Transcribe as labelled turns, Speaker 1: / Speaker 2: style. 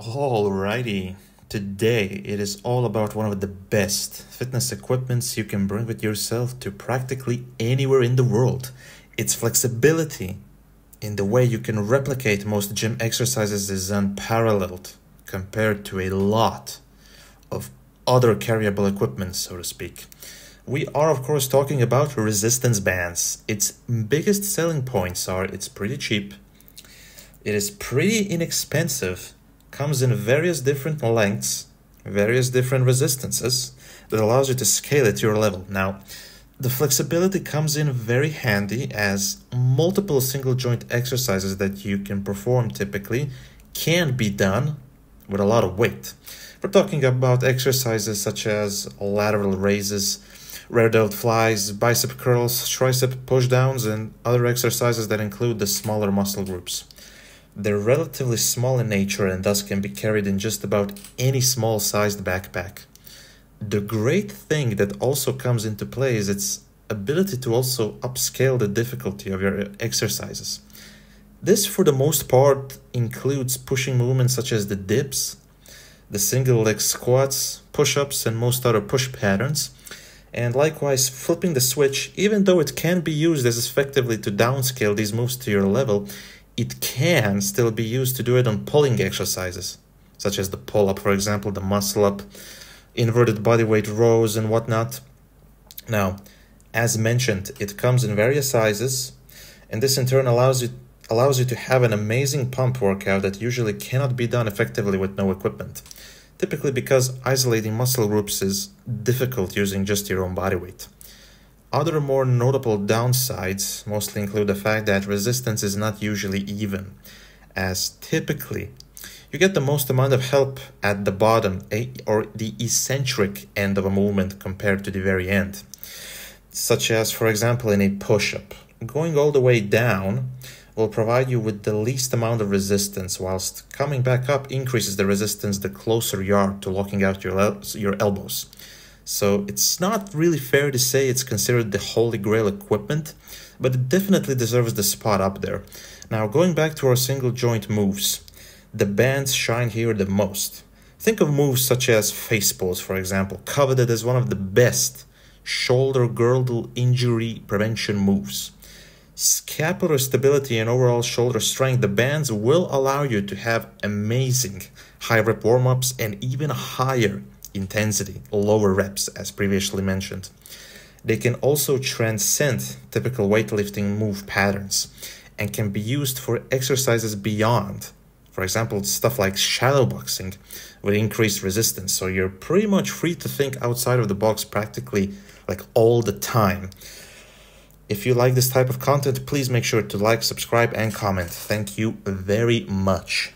Speaker 1: Alrighty, today it is all about one of the best fitness equipments you can bring with yourself to practically anywhere in the world. Its flexibility in the way you can replicate most gym exercises is unparalleled compared to a lot of other carryable equipment, so to speak. We are, of course, talking about resistance bands. Its biggest selling points are it's pretty cheap, it is pretty inexpensive comes in various different lengths, various different resistances that allows you to scale it to your level. Now, the flexibility comes in very handy as multiple single joint exercises that you can perform typically can be done with a lot of weight. We're talking about exercises such as lateral raises, rear delt flies, bicep curls, tricep pushdowns, and other exercises that include the smaller muscle groups. They're relatively small in nature and thus can be carried in just about any small sized backpack. The great thing that also comes into play is its ability to also upscale the difficulty of your exercises. This, for the most part, includes pushing movements such as the dips, the single leg squats, push ups, and most other push patterns. And likewise, flipping the switch, even though it can be used as effectively to downscale these moves to your level, it can still be used to do it on pulling exercises, such as the pull up, for example, the muscle up, inverted bodyweight rows, and whatnot. Now, as mentioned, it comes in various sizes, and this in turn allows you allows you to have an amazing pump workout that usually cannot be done effectively with no equipment. Typically because isolating muscle groups is difficult using just your own body weight. Other more notable downsides mostly include the fact that resistance is not usually even, as typically you get the most amount of help at the bottom or the eccentric end of a movement compared to the very end. Such as, for example, in a push up. Going all the way down will provide you with the least amount of resistance, whilst coming back up increases the resistance the closer you are to locking out your, el- your elbows. So it's not really fair to say it's considered the holy grail equipment, but it definitely deserves the spot up there. Now, going back to our single joint moves, the bands shine here the most. Think of moves such as face pulls, for example, coveted as one of the best shoulder girdle injury prevention moves. Scapular stability and overall shoulder strength, the bands will allow you to have amazing high rep warm ups and even higher intensity, lower reps, as previously mentioned. They can also transcend typical weightlifting move patterns and can be used for exercises beyond. For example, stuff like shadow boxing with increased resistance. So you're pretty much free to think outside of the box practically like all the time. If you like this type of content, please make sure to like, subscribe, and comment. Thank you very much.